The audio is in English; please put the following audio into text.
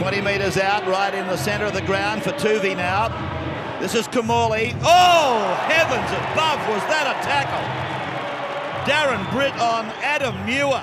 20 metres out, right in the centre of the ground for Tuvi. now. This is Kamali. Oh, heavens above, was that a tackle? Darren Britt on Adam Muir.